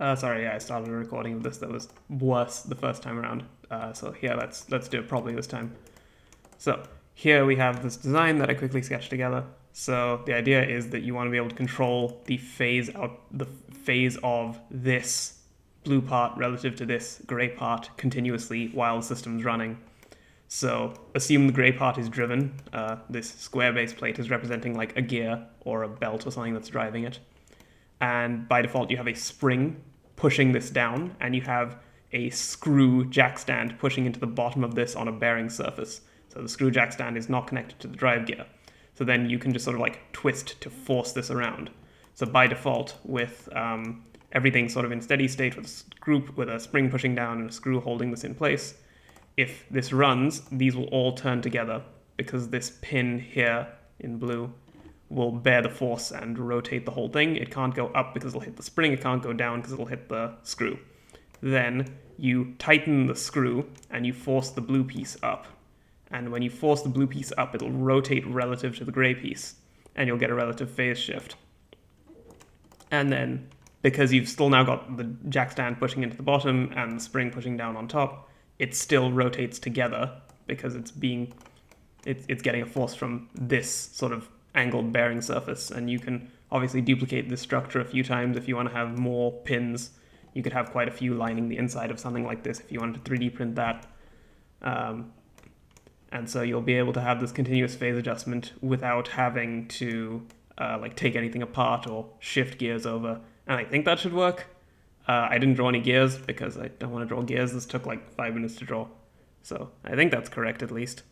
Uh, sorry, yeah, I started a recording of this that was worse the first time around. Uh, so here, let's let's do it properly this time. So here we have this design that I quickly sketched together. So the idea is that you want to be able to control the phase out the phase of this blue part relative to this gray part continuously while the system's running. So assume the gray part is driven. Uh, this square base plate is representing like a gear or a belt or something that's driving it. And by default, you have a spring pushing this down, and you have a screw jack stand pushing into the bottom of this on a bearing surface. So the screw jack stand is not connected to the drive gear. So then you can just sort of like twist to force this around. So by default, with um, everything sort of in steady state with a screw, with a spring pushing down and a screw holding this in place, if this runs, these will all turn together because this pin here in blue will bear the force and rotate the whole thing. It can't go up because it'll hit the spring, it can't go down because it'll hit the screw. Then you tighten the screw and you force the blue piece up. And when you force the blue piece up, it'll rotate relative to the gray piece, and you'll get a relative phase shift. And then, because you've still now got the jack stand pushing into the bottom and the spring pushing down on top, it still rotates together because it's being it's, it's getting a force from this sort of angled bearing surface and you can obviously duplicate this structure a few times if you want to have more pins you could have quite a few lining the inside of something like this if you wanted to 3d print that um, and so you'll be able to have this continuous phase adjustment without having to uh, like take anything apart or shift gears over and i think that should work uh, I didn't draw any gears because I don't want to draw gears. This took like five minutes to draw. So I think that's correct at least.